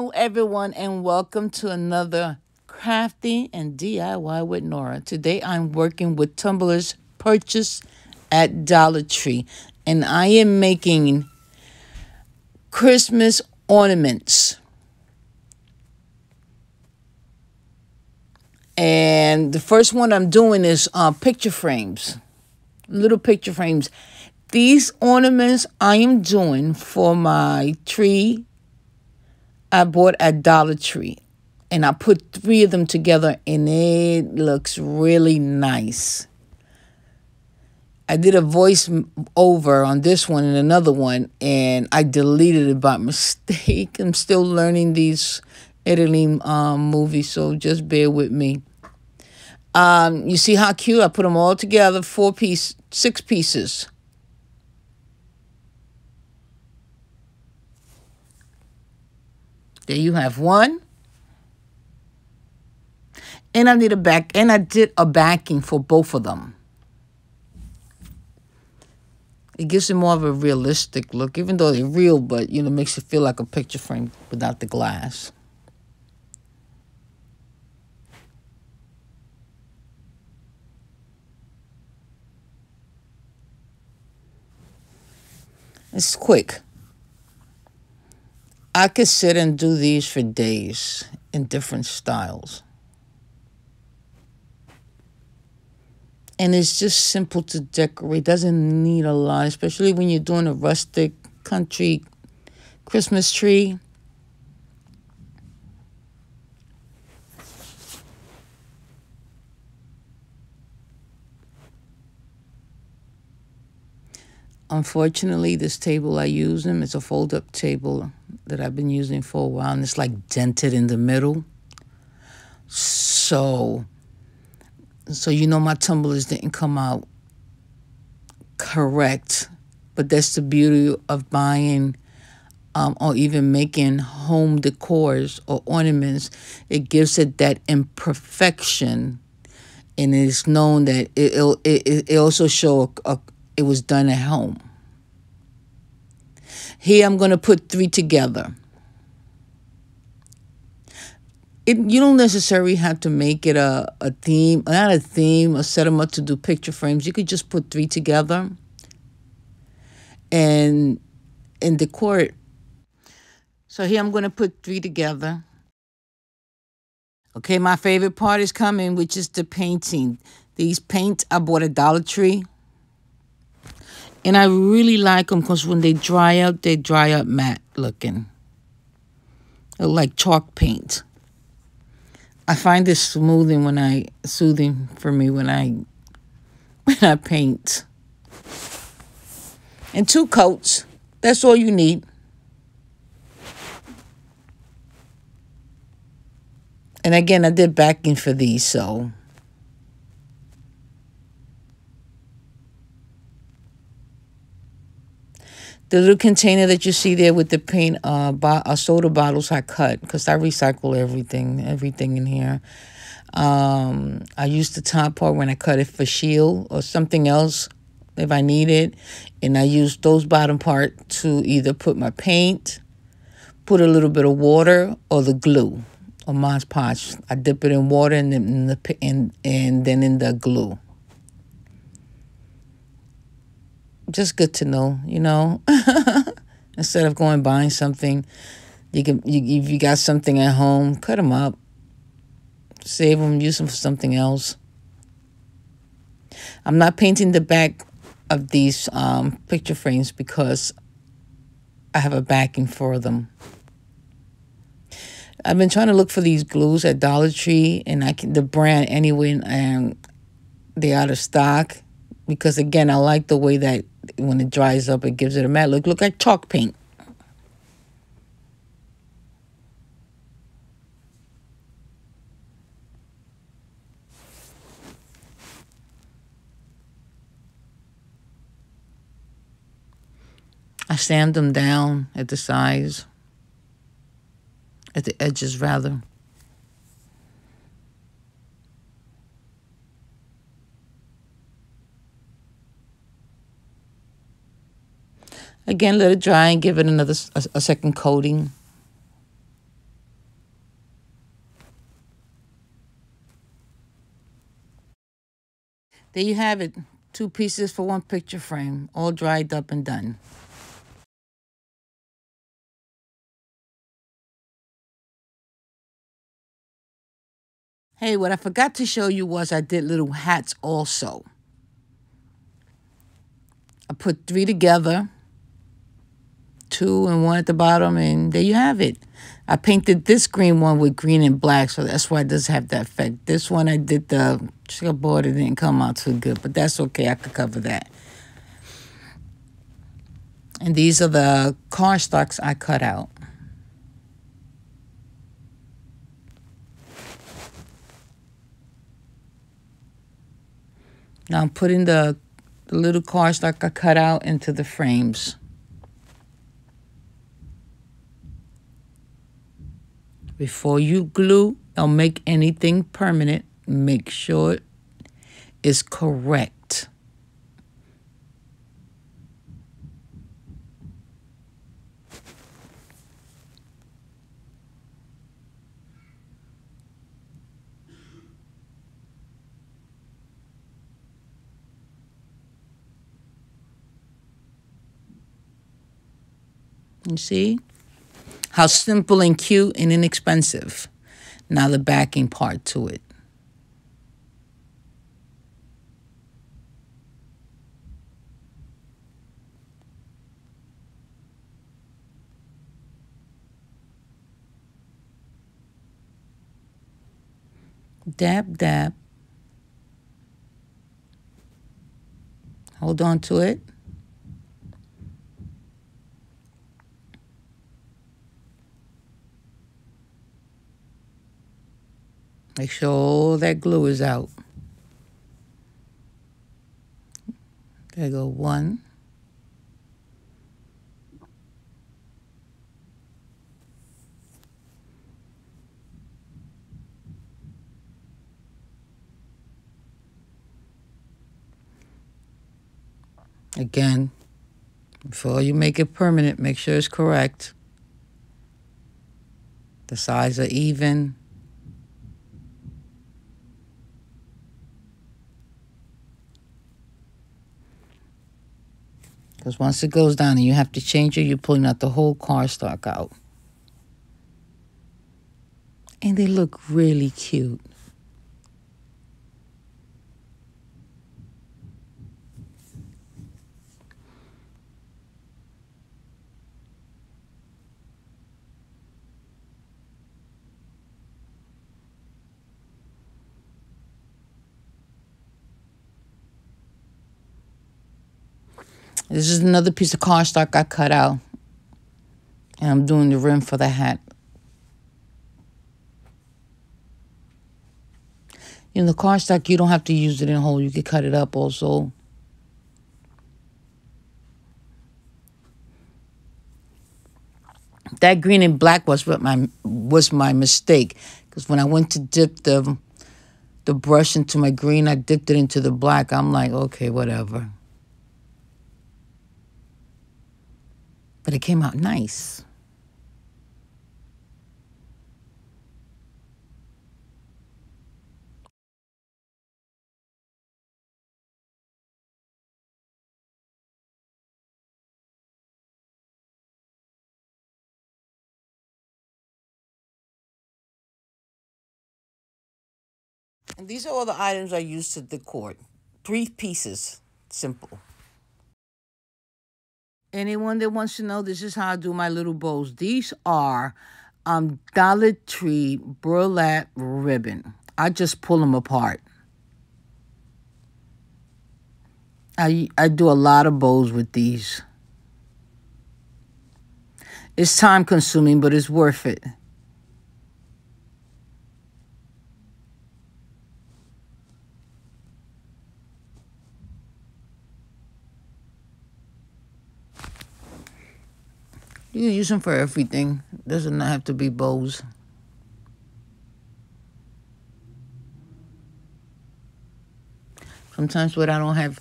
Hello, everyone, and welcome to another Crafting and DIY with Nora. Today I'm working with tumblers purchased at Dollar Tree, and I am making Christmas ornaments. And the first one I'm doing is uh, picture frames, little picture frames. These ornaments I am doing for my tree I bought at Dollar Tree. And I put three of them together and it looks really nice. I did a voice over on this one and another one, and I deleted it by mistake. I'm still learning these editing um, movies, so just bear with me. Um, you see how cute? I put them all together, four piece, six pieces. There you have one. And I need a back, and I did a backing for both of them. It gives it more of a realistic look, even though they're real, but, you know, makes it feel like a picture frame without the glass. It's quick. I could sit and do these for days in different styles. And it's just simple to decorate. Doesn't need a lot, especially when you're doing a rustic country Christmas tree. Unfortunately, this table I use them, it's a fold-up table that I've been using for a while, and it's like dented in the middle. So, so you know my tumblers didn't come out correct, but that's the beauty of buying um, or even making home decors or ornaments. It gives it that imperfection, and it's known that it it it also show a, a it was done at home. Here I'm going to put three together. It, you don't necessarily have to make it a, a theme, not a theme, or set them up to do picture frames. You could just put three together and and decor it. So here I'm going to put three together. Okay, my favorite part is coming, which is the painting. These paints I bought at Dollar Tree. And I really like them because when they dry up, they dry up matte looking. They're like chalk paint. I find this smoothing when I soothing for me when I when I paint. And two coats. That's all you need. And again, I did backing for these, so The little container that you see there with the paint, uh, uh soda bottles I cut because I recycle everything, everything in here. Um, I use the top part when I cut it for shield or something else if I need it. And I use those bottom part to either put my paint, put a little bit of water, or the glue or Mod Podge. I dip it in water and then in the and, and then in the glue. Just good to know, you know. Instead of going buying something, you can you, if you got something at home, cut them up, save them, use them for something else. I'm not painting the back of these um, picture frames because I have a backing for them. I've been trying to look for these glues at Dollar Tree, and I can the brand anyway, and they're out of stock because again, I like the way that when it dries up, it gives it a matte look. Look like chalk paint. I sand them down at the sides, at the edges rather. Again, let it dry and give it another a, a second coating. There you have it. Two pieces for one picture frame, all dried up and done. Hey, what I forgot to show you was I did little hats also. I put three together two and one at the bottom, and there you have it. I painted this green one with green and black, so that's why it does have that effect. This one I did the checkerboard, it didn't come out too good, but that's okay, I could cover that. And these are the cardstocks I cut out. Now I'm putting the, the little cardstock I cut out into the frames. Before you glue or make anything permanent, make sure it's correct. You see? How simple and cute and inexpensive. Now the backing part to it. Dab, dab. Hold on to it. Make sure all that glue is out. There go one. Again, before you make it permanent, make sure it's correct. The sides are even. Because once it goes down and you have to change it, you're pulling out the whole cardstock out. And they look really cute. This is another piece of cardstock I cut out. And I'm doing the rim for the hat. In the cardstock, you don't have to use it in whole. You can cut it up also. That green and black was what my was my mistake. Because when I went to dip the the brush into my green, I dipped it into the black. I'm like, okay, whatever. But it came out nice. And these are all the items I used to decor. Three pieces, simple. Anyone that wants to know, this is how I do my little bows. These are um, Dollar Tree burlap ribbon. I just pull them apart. I, I do a lot of bows with these. It's time consuming, but it's worth it. You can use them for everything. Doesn't have to be bows. Sometimes what I don't have,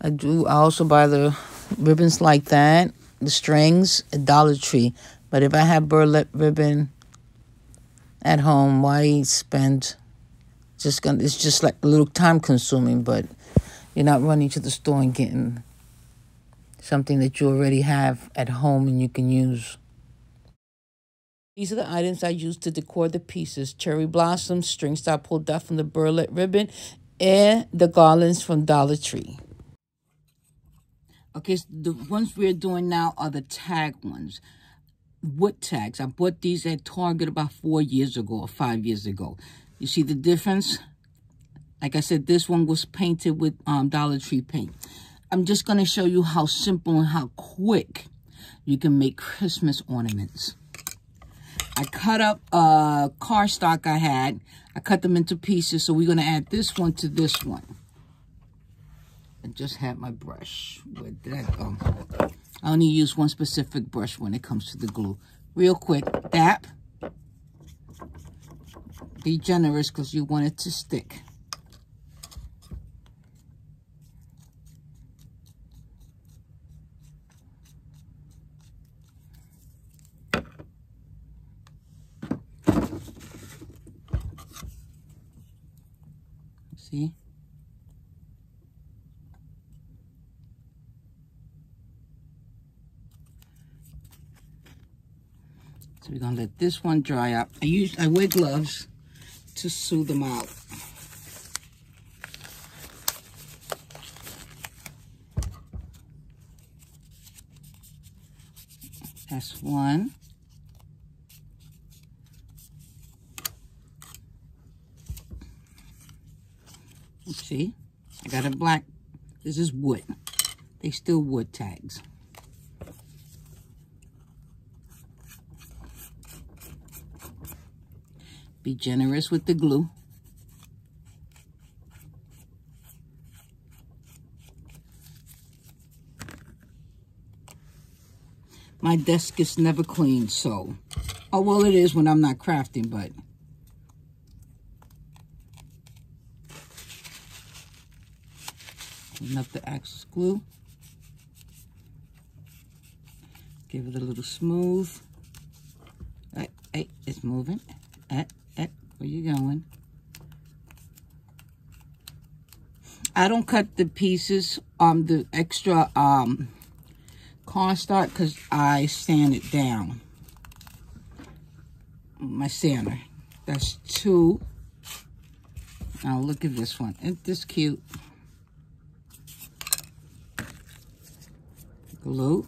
I do. I also buy the ribbons like that, the strings at Dollar Tree. But if I have burlap ribbon at home, why spend? Just gonna. It's just like a little time consuming, but You're not running to the store and getting something that you already have at home and you can use. These are the items I used to decor the pieces. Cherry blossoms, string star pulled out from the burlap ribbon, and the garlands from Dollar Tree. Okay, so the ones we're doing now are the tag ones. Wood tags. I bought these at Target about four years ago or five years ago. You see the difference? Like I said, this one was painted with um, Dollar Tree paint. I'm just going to show you how simple and how quick you can make Christmas ornaments. I cut up a cardstock I had. I cut them into pieces. So we're going to add this one to this one. I just had my brush. Where did that go? I only use one specific brush when it comes to the glue. Real quick, dap. Be generous because you want it to stick. See? So we're gonna let this one dry up. I use I wear gloves to smooth them out. That's one. See, I got a black, this is wood. They still wood tags. Be generous with the glue. My desk is never clean, so... Oh, well, it is when I'm not crafting, but... Enough the access glue. Give it a little smooth. Hey, hey, it's moving. Hey, hey, where you going? I don't cut the pieces, um, the extra, um, cardstock because I sand it down. My sander. That's two. Now look at this one. Isn't this cute? Glue.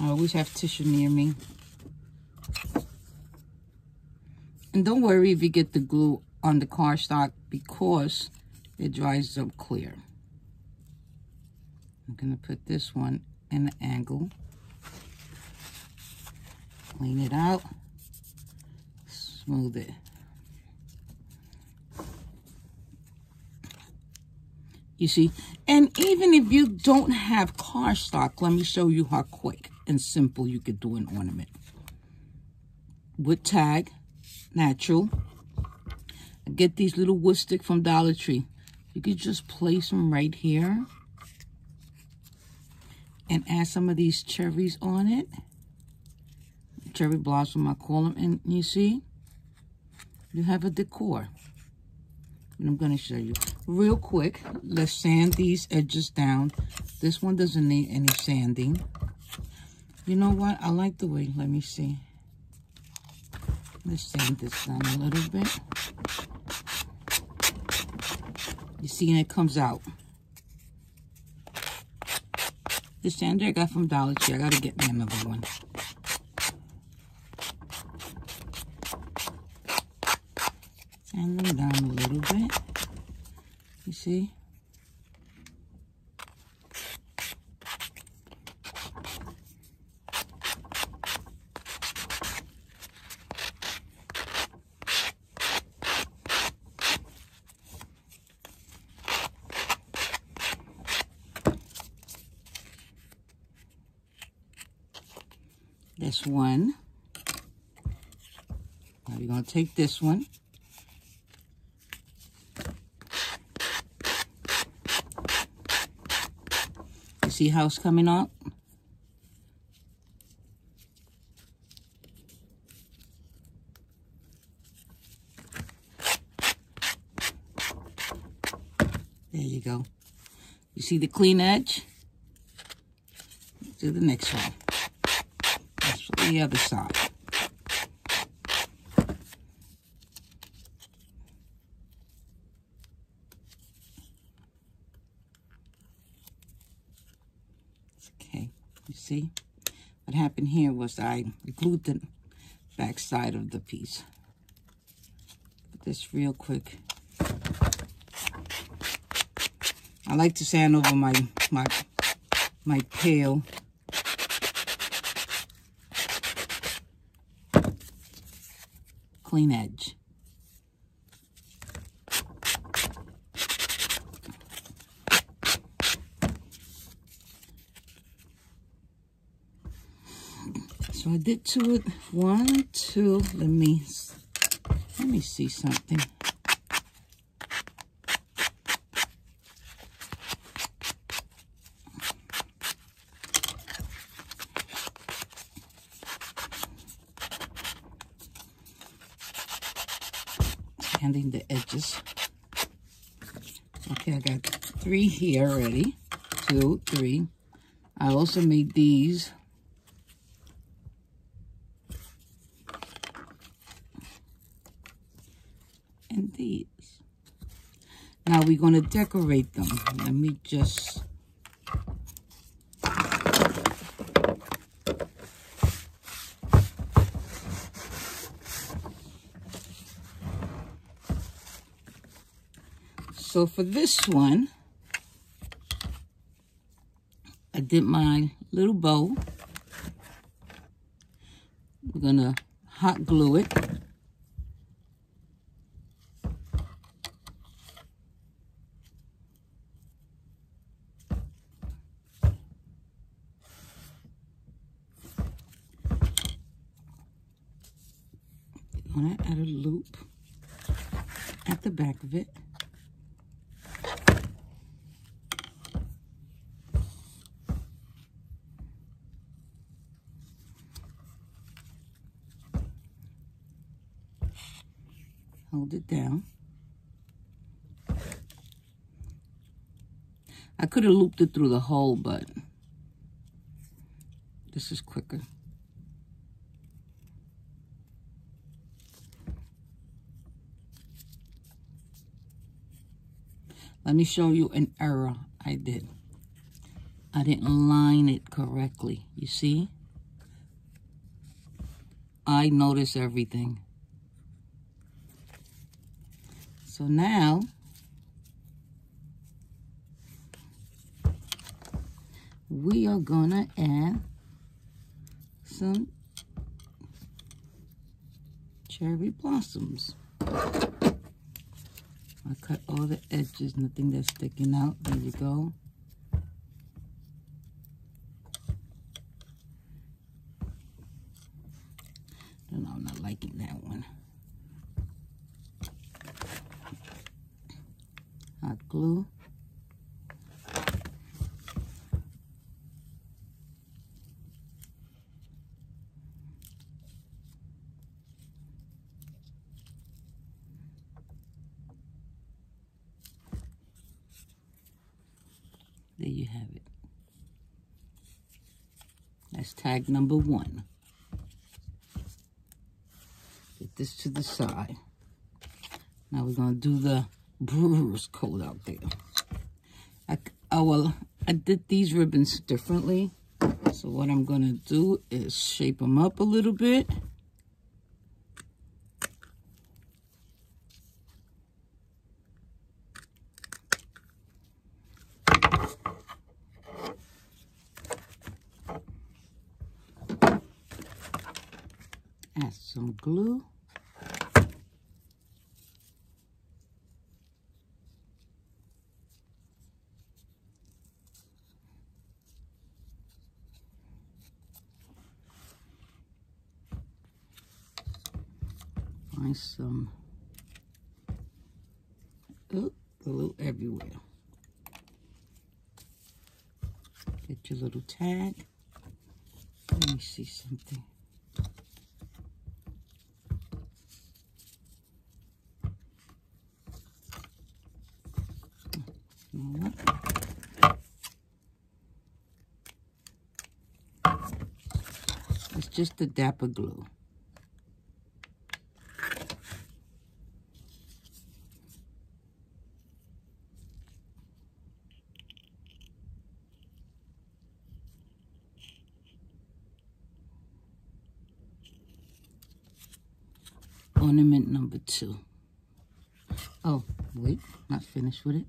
I always have tissue near me. And don't worry if you get the glue on the cardstock because it dries up clear. I'm going to put this one in an angle. Clean it out smooth it. You see, and even if you don't have cardstock, let me show you how quick and simple you could do an ornament. Wood tag, natural. get these little wood stick from Dollar Tree. You could just place them right here and add some of these cherries on it. Cherry blossom, I call them. And you see, you have a decor. And I'm going to show you. Real quick, let's sand these edges down. This one doesn't need any sanding. You know what? I like the way, let me see. Let's sand this down a little bit. You see, and it comes out. The sander I got from Dollar Tree. I got to get me another one. And down a little bit. You see? This one. Now we're going to take this one See house coming up. There you go. You see the clean edge? Do the next one. That's the other side. See? What happened here was I glued the back side of the piece. Put this real quick. I like to sand over my my my pail. Clean edge. I did two, one, two, let me, let me see something. Sanding the edges. Okay, I got three here already. Two, three. I also made these and these. Now we're going to decorate them. Let me just... So for this one, I did my little bow. We're going to hot glue it. going to add a loop at the back of it. Hold it down. I could have looped it through the hole, but this is quicker. Let me show you an error I did. I didn't line it correctly. You see? I notice everything. So now, we are gonna add some cherry blossoms. I cut all the edges, nothing that's sticking out. There you go. No, I'm not liking that one. Hot glue. There you have it. Tag number one. Get this to the side. Now we're going to do the brewer's coat out there. I, oh, well, I did these ribbons differently. So what I'm going to do is shape them up a little bit. Add some glue. Find some oh, glue everywhere. Get your little tag. Let me see something. Mm-hmm. It's just the Dapper glue. ornament number two. Oh, wait, not finished with it.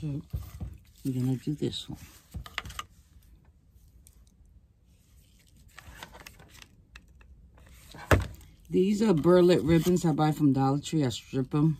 So do this one. These are burlap ribbons I buy from Dollar Tree. I strip them.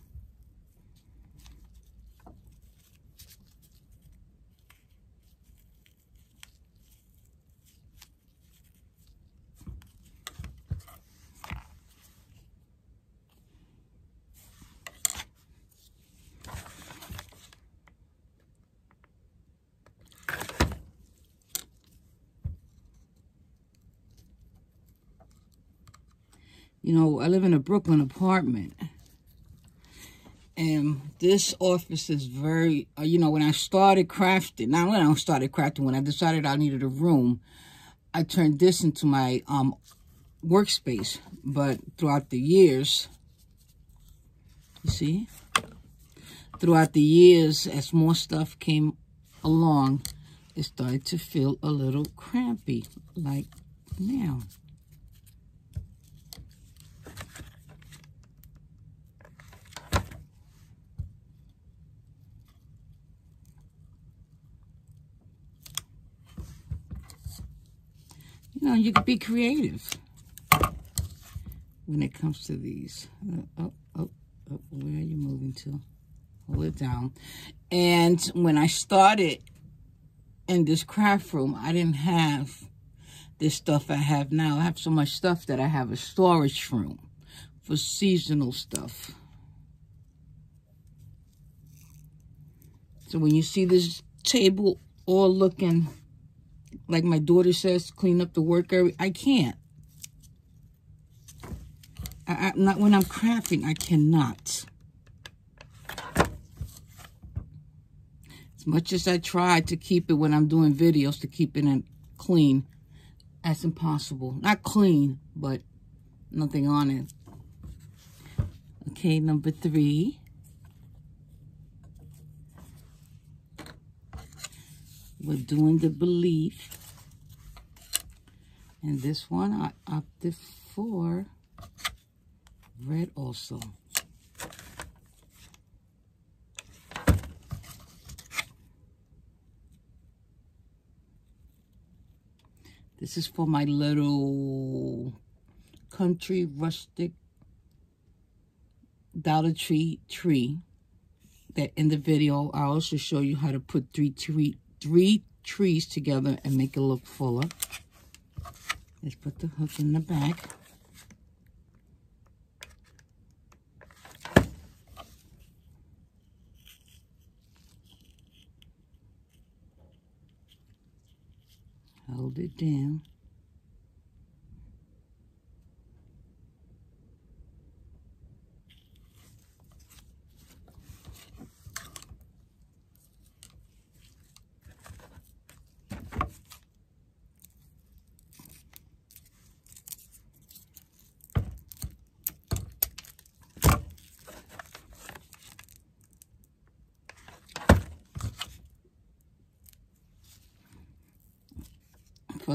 You know, I live in a Brooklyn apartment. And this office is very, uh, you know, when I started crafting, not when I started crafting, when I decided I needed a room, I turned this into my um, workspace. But throughout the years, you see, throughout the years, as more stuff came along, it started to feel a little crampy, like now. Know, you can be creative when it comes to these. Uh, oh, oh, oh, where are you moving to? Hold it down. And when I started in this craft room, I didn't have this stuff I have now. I have so much stuff that I have a storage room for seasonal stuff. So when you see this table all looking like my daughter says, clean up the work area. I can't. I, I, not when I'm crafting, I cannot. As much as I try to keep it when I'm doing videos, to keep it in clean, that's impossible. Not clean, but nothing on it. Okay, number three. We're doing the belief. And this one I opted for red also. This is for my little country rustic Dollar Tree tree that in the video I also show you how to put three tree three trees together and make it look fuller. Let's put the hook in the back. Hold it down.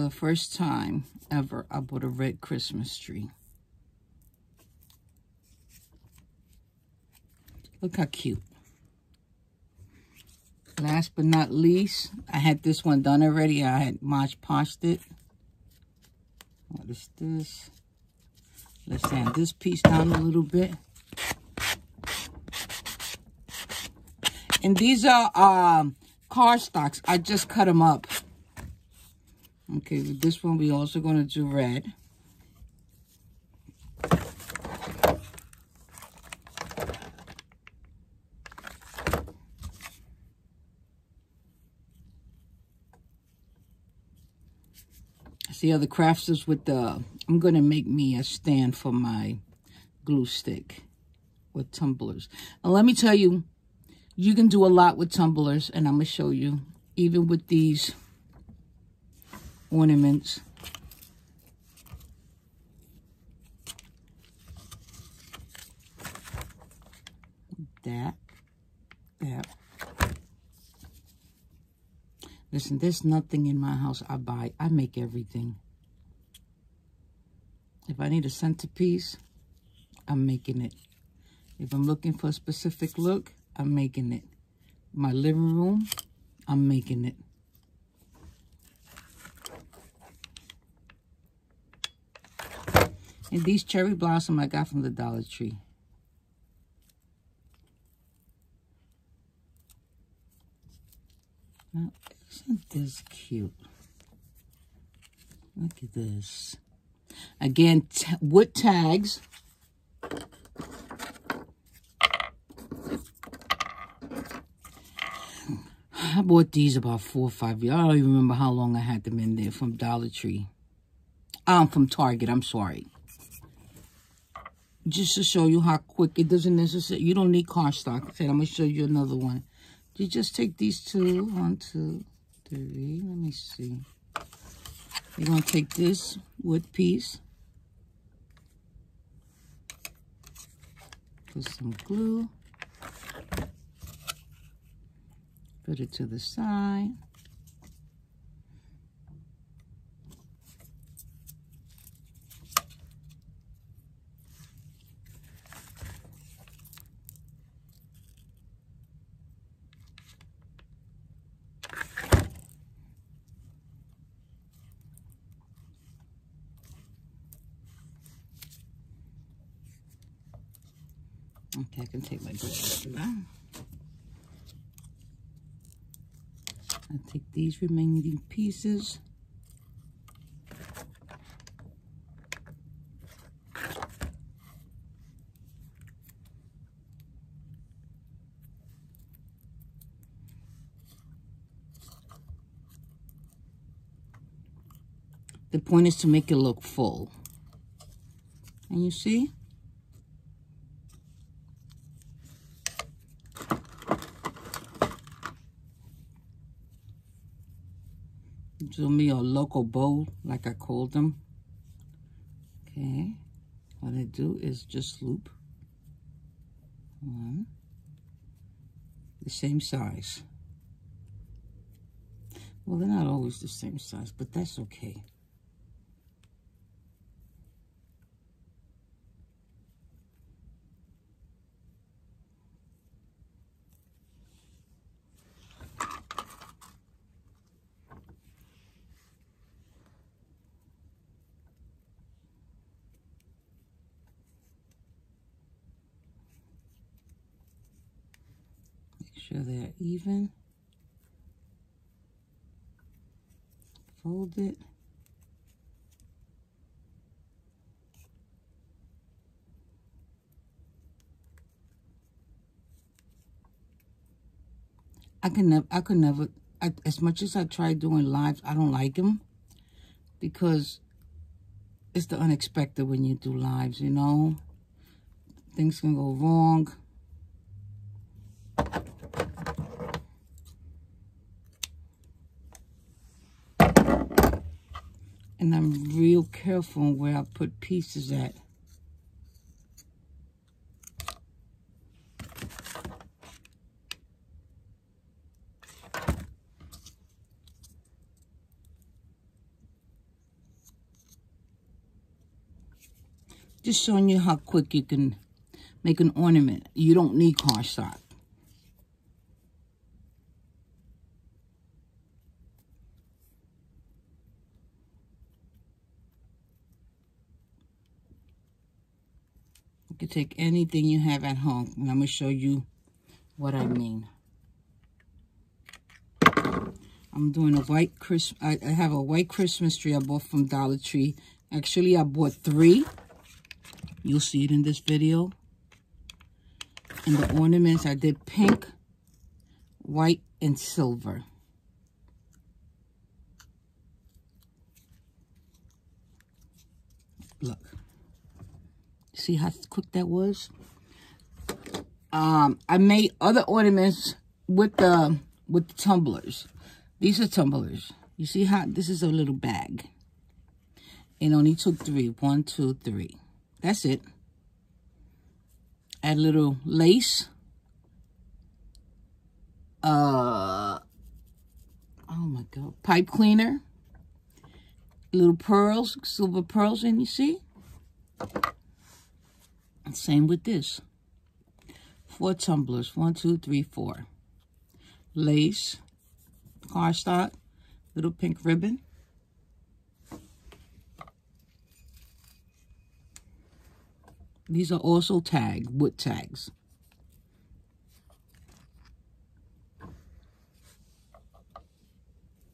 The first time ever, I bought a red Christmas tree. Look how cute. Last but not least, I had this one done already. I had Mod Podged it. What is this? Let's sand this piece down a little bit. And these are um, cardstocks. I just cut them up. Okay, with this one, we're also going to do red. See how the crafters with the, I'm going to make me a stand for my glue stick with tumblers. And let me tell you, you can do a lot with tumblers, and I'm going to show you, even with these ornaments. That, that. Listen, there's nothing in my house I buy. I make everything. If I need a centerpiece, I'm making it. If I'm looking for a specific look, I'm making it. My living room, I'm making it. And these cherry blossom I got from the Dollar Tree. Now, isn't this cute? Look at this. Again, wood tags. I bought these about four or five years. I don't even remember how long I had them in there from Dollar Tree. Um, from Target, I'm sorry. Just to show you how quick it doesn't necessarily, you don't need cardstock. Okay, I'm to show you another one. You just take these two, one, two, three. Let me see. You're to take this wood piece. Put some glue. Put it to the side. Okay, I can take my glasses now. I take these remaining pieces. The point is to make it look full. And you see? Do me a local bow, like I called them. Okay. What I do is just loop one, the same size. Well, they're not always the same size, but that's okay. Sure they're even. Fold it. I can never, I could never, I, as much as I try doing lives, I don't like them because it's the unexpected when you do lives, you know? Things can go wrong. And I'm real careful where I put pieces at. Just showing you how quick you can make an ornament. You don't need cardstock. Take anything you have at home, and I'm going to show you what I mean. I'm doing a white Christmas. I, I have a white Christmas tree I bought from Dollar Tree. Actually, I bought three. You'll see it in this video. And the ornaments, I did pink, white, and silver. Look. See how quick that was? Um, I made other ornaments with the with the tumblers. These are tumblers. You see how this is a little bag. It only took three. One, two, three. That's it. Add a little lace. Uh, oh my God. Pipe cleaner. Little pearls, silver pearls and you see? Same with this. Four tumblers. One, two, three, four. Lace. Cardstock. Little pink ribbon. These are also tagged, wood tags.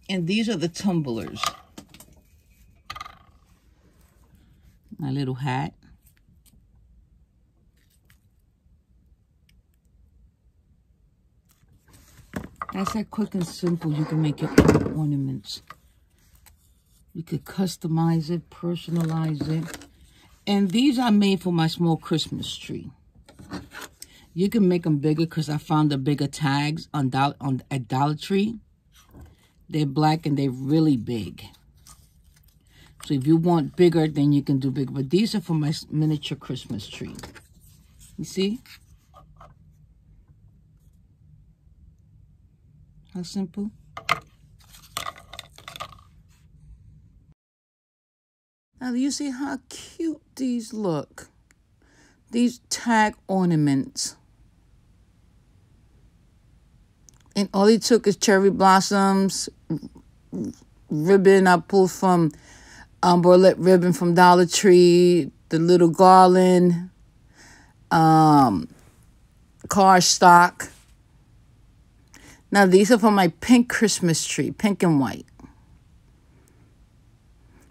And these are the tumblers. My little hat. That's that quick and simple. You can make your own ornaments. You could customize it, personalize it. And these are made for my small Christmas tree. You can make them bigger because I found the bigger tags on, Dollar, on at Dollar Tree. They're black and they're really big. So if you want bigger, then you can do bigger. But these are for my miniature Christmas tree. You see? How simple? Now, you see how cute these look? These tag ornaments. And all he took is cherry blossoms, ribbon I pulled from um, ribbon from Dollar Tree, the little garland, um, cardstock. Now, these are for my pink Christmas tree, pink and white.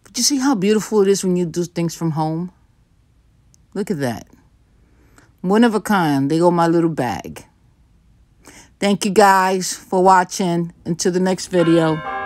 But you see how beautiful it is when you do things from home? Look at that. One of a kind. They go my little bag. Thank you guys for watching. Until the next video.